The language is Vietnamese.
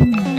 you.